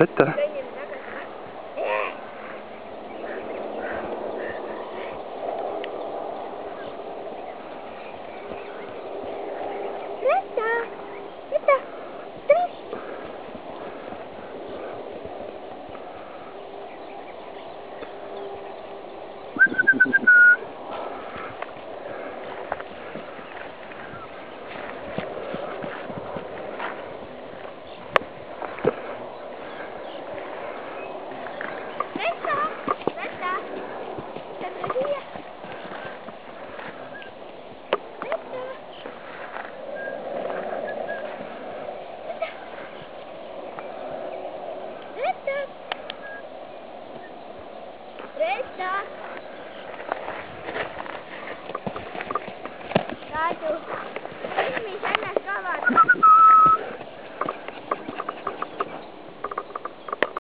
What? Aspetta. Da, du.